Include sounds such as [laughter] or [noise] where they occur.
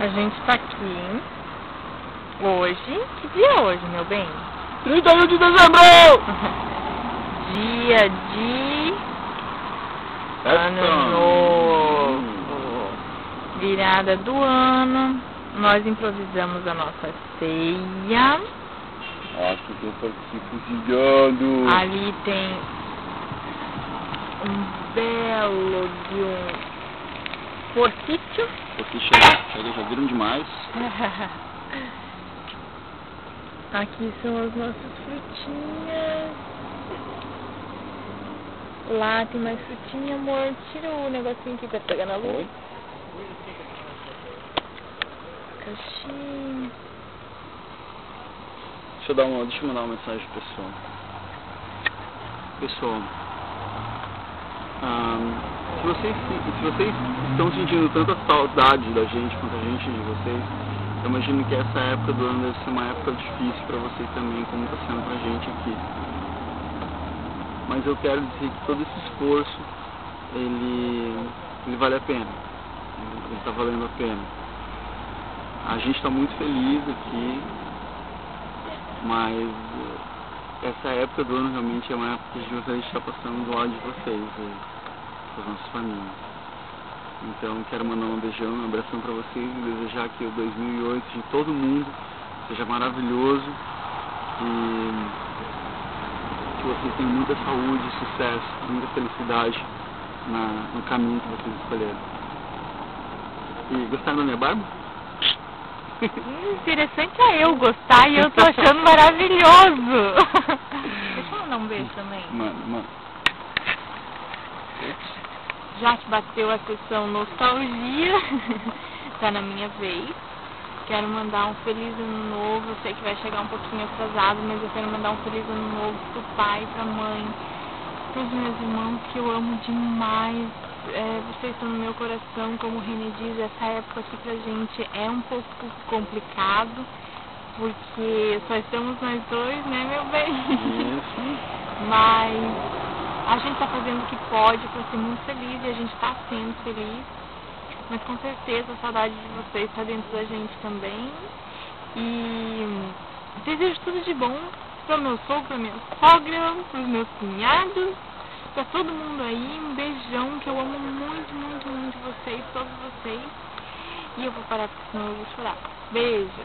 A gente tá aqui hoje. Que dia é hoje, meu bem? 31 de dezembro! [laughs] dia de ano novo. Virada do ano. Nós improvisamos a nossa ceia. Acho que eu se fuzilhando. Ali tem um belo de um porquício. Chega, chega, já viram demais. [laughs] Aqui são as nossas frutinhas. Lá tem mais frutinha, amor. Tira o negocinho aqui pra pegar na luz. Oi? Caixinha. Deixa eu dar uma, deixa eu mandar uma mensagem pro pessoal. Pessoal, ahn, se vocês se, vocês estão sentindo tanta saudade da gente quanto a gente de vocês, eu imagino que essa época do ano deve ser uma época difícil para vocês também, como está sendo pra gente aqui. Mas eu quero dizer que todo esse esforço, ele, ele vale a pena. Ele está valendo a pena. A gente está muito feliz aqui, mas essa época do ano realmente é uma época de estar passando do lado de vocês, eh, das nossas famílias. Então quero mandar um beijão, um abração para vocês e desejar que o 2008 de todo mundo seja maravilhoso e que vocês tenham muita saúde, sucesso, muita felicidade na, no caminho que vocês escolheram. E gostaram da minha barba? Interessante é eu gostar e eu tô achando maravilhoso. [laughs] Deixa eu mandar um beijo também. Mano, mano. Já que bateu a sessão nostalgia, [laughs] tá na minha vez. Quero mandar um feliz ano novo. Eu sei que vai chegar um pouquinho atrasado, mas eu quero mandar um feliz ano novo pro pai, pra mãe, pros meus irmãos que eu amo demais. É, vocês estão no meu coração, como o René diz, essa época aqui pra gente é um pouco complicado, porque só estamos nós dois, né, meu bem? Isso. [laughs] Mas a gente está fazendo o que pode para ser muito feliz e a gente está sendo feliz. Mas com certeza a saudade de vocês está dentro da gente também. E desejo tudo de bom para meu sogro, pra minha sogra, para os meus cunhados, para todo mundo aí. Um beijão que eu amo muito, muito, muito vocês, todos vocês. E eu vou parar porque senão eu vou chorar. Beijo!